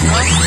Huh?